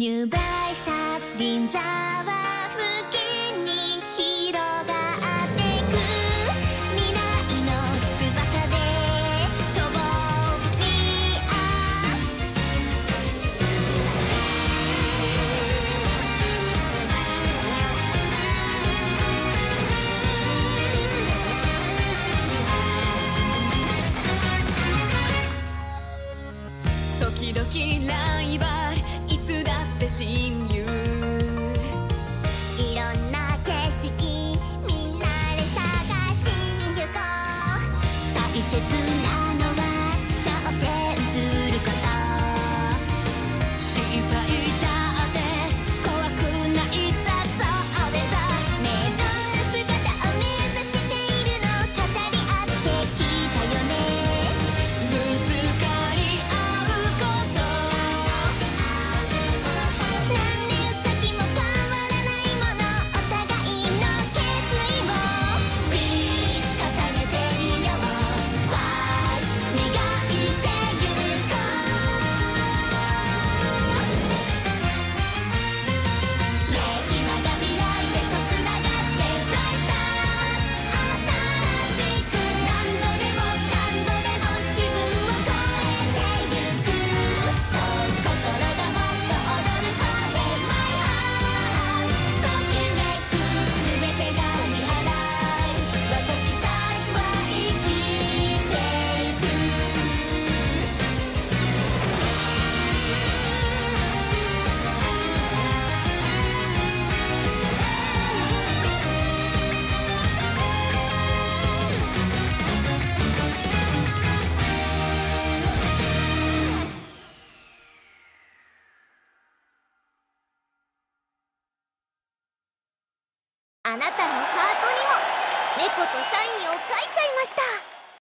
ニューブライスターズ銀座は付近に広がってく未来の翼で飛ぼう We are 時々ライバル親友いろんな景色みんなで探しに行こう。大切なあなたのハートにも。猫とサインを書いちゃいました。